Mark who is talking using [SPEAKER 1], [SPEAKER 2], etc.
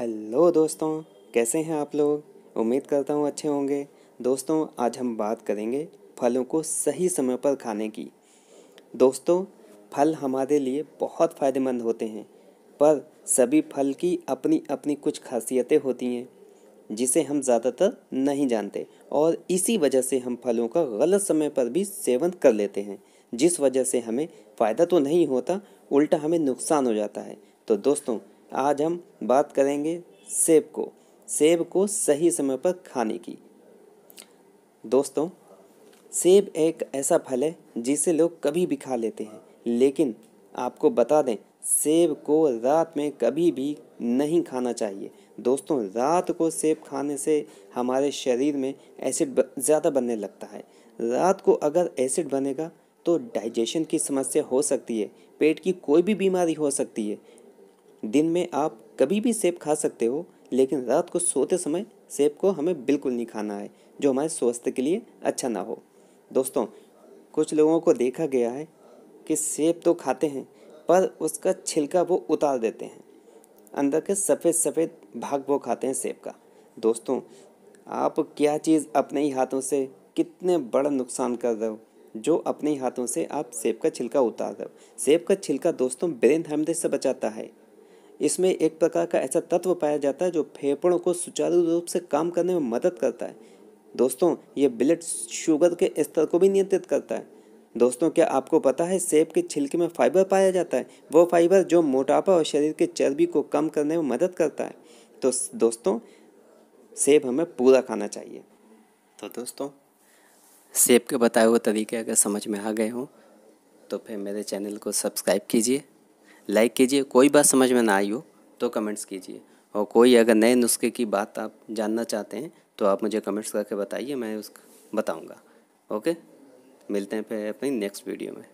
[SPEAKER 1] Hello दोस्तों, कैसे हैं आप लोग? उम्मीद करता हूँ अच्छे होंगे। दोस्तों, आज हम बात करेंगे फलों को सही समय पर खाने की। दोस्तों, फल हमारे लिए बहुत फ़ायदेमंद होते हैं, पर सभी फल की अपनी अपनी कुछ खासियतें होती हैं, जिसे हम ज़्यादातर नहीं जानते और इसी वजह से हम फलों का गलत समय पर भी सेवन कर लेते हैं, जिस वजह से हमें फ़ायदा तो नहीं होता, उल्टा हमें नुकसान हो जाता है। तो दोस्तों आज हम बात करेंगे सेब को। सेब को सही समय पर खाने की। दोस्तों, सेब एक ऐसा फल है जिसे लोग कभी भी खा लेते हैं, लेकिन आपको बता दें, सेब को रात में कभी भी नहीं खाना चाहिए। दोस्तों, रात को सेब खाने से हमारे शरीर में एसिड ज़्यादा बनने लगता है। रात को अगर एसिड बनेगा तो डाइजेशन की समस्या हो सकती है, पेट की कोई भी बीमारी हो सकती है। दिन में आप कभी भी सेब खा सकते हो, लेकिन रात को सोते समय सेब को हमें बिल्कुल नहीं खाना है, जो हमारे स्वास्थ्य के लिए अच्छा ना हो। दोस्तों, कुछ लोगों को देखा गया है कि सेब तो खाते हैं, पर उसका छिलका वो उतार देते हैं। अंदर के सफ़ेद सफ़ेद भाग वो खाते हैं सेब का। दोस्तों, आप क्या चीज़ अपने ही हाथों से कितने बड़ा नुकसान कर रहे हो, जो अपने हाथों से आप सेब का छिलका उतार रहे हो? सेब का छिलका दोस्तों, ब्रेन हेमरेज से बचाता है। इसमें एक प्रकार का ऐसा तत्व पाया जाता है जो फेफड़ों को सुचारू रूप से काम करने में मदद करता है। दोस्तों, ये ब्लड शुगर के स्तर को भी नियंत्रित करता है। दोस्तों, क्या आपको पता है सेब के छिलके में फाइबर पाया जाता है? वो फाइबर जो मोटापा और शरीर के चर्बी को कम करने में मदद करता है। तो दोस्तों, सेब हमें पूरा खाना चाहिए। तो दोस्तों, सेब के बताए हुए तरीके अगर समझ में आ गए हों तो फिर मेरे चैनल को सब्सक्राइब कीजिए। लाइक कीजिए। कोई बात समझ में ना आई हो तो कमेंट्स कीजिए। और कोई अगर नए नुस्खे की बात आप जानना चाहते हैं तो आप मुझे कमेंट्स करके बताइए, मैं उस बताऊँगा। ओके मिलते हैं फिर अपनी नेक्स्ट वीडियो में।